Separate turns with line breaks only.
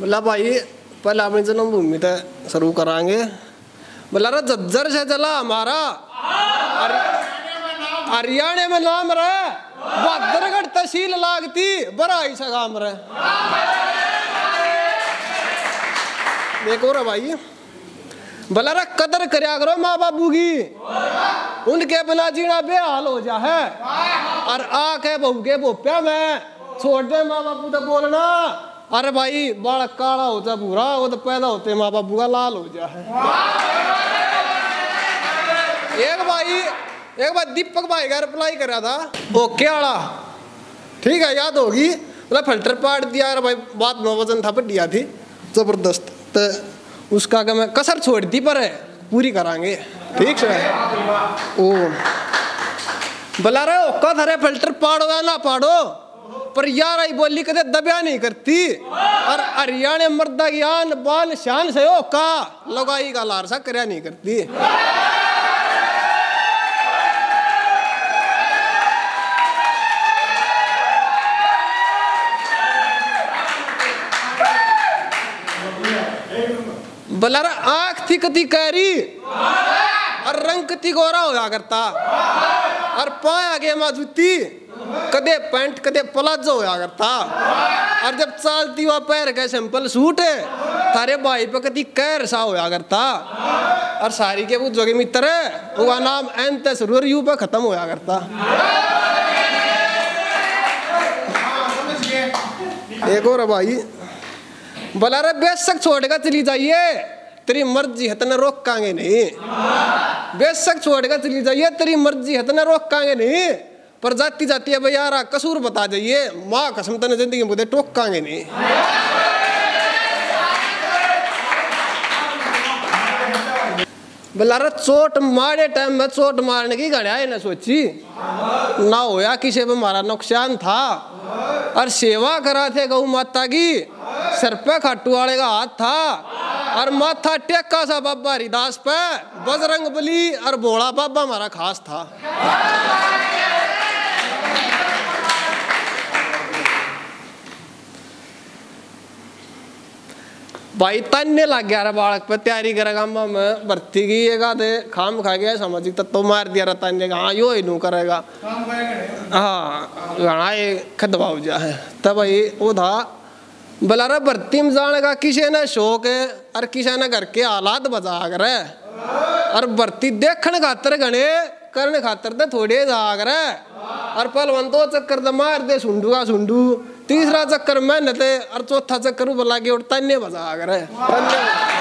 बोला भाई, पहले अपनी जन्मभूमि तक शुरू करांगे। बोला रे, जज्जर से चला हमारा। हरियाणा में नाम रहे बहादुरगढ़ तहसील लागती, बराई सा काम रहे देखो रे भाई। भला रे, कदर करया करो माँ बाबू की। उनके बिना जीना बेहाल हो जा है। और आके बहू के बोप्या में। छोड़ दे माँ बापू तो बोलना। अरे भाई बालक काला होता पूरा वो तो पैदा होते माँ बापू का लाल हो जा है। एक भाई, एक बार दीपक भाई का रिप्लाई करा था। ओके वाला ठीक है, याद होगी। मतलब फ़िल्टर पाट दिया, अरे भाई, बात में वज़न था, बढ़िया थी। ज़बरदस्त। तो उसका का मैं कसर छोड़ दी पर है, पूरी करांगे। ठीक है। ओ। बला रहे हो का थारे फ़िल्टर पाड़ो या ना पाड़ो? पर यार आई बोली, कदे दबिया नहीं करती। और हरियाणा मर्दा आन बान शान से का, लगाई का लारसा करया नहीं करती। बलारा आँख थी कति कैरी, और रंग कति गोरा होया करता, और पाया गे माजूती। कदे पैंट, कदे प्लाजो होया करता और जब चालती हुआ पैर के सिंपल सूट थारे भाई पे कति कैर सा होया करता और सारी के जोगे मित्र है नाम एन ते शुरू यू पे खत्म होया करता एक और भाई बोला रे बेशक छोड़कर चली जाइए, तेरी मर्ज़ी है तने रोकांगे नहीं। बेशक छोड़कर चली जाइए, तेरी मर्ज़ी है तने रोकांगे नहीं। पर जाती जाती है भैया कसूर बता जाइए माँ कसम तने ज़िंदगी में टोकांगे नहीं। बोला रे चोट मारे टाइम में चोट मारने की घड़िया ना सोची। ना होया किसी पे हमारा नुकसान था। और सेवा करा थे गऊ माता की। सर पे खाटू वाले का हाथ था। और माथा टेका सा बाबा हरिदास पे। बजरंग बली और भोला बाबा हमारा खास था। भाई तन्ने लग गया बालक पे तैयारी करेगा मैं भर्ती की खाम खा गया सामाजिक तत्व मार दिया रहता ने हाँ यो ही नू करेगा हाँ घना ये खदबाव जा है। तब भाई वो था बोला रे भर्ती में जाने का किसी ने शौक है और किसी ने घर के हालात बचा कर और भर्ती देखने खातर घने करने खातर तो थोड़े जाग रहे और पहलवान दो चक्कर तो मार दे सुंडू का सुंडू। तीसरा चक्कर मेहनत है और चौथा चक्कर बोला के और तन्ने बजा कर एक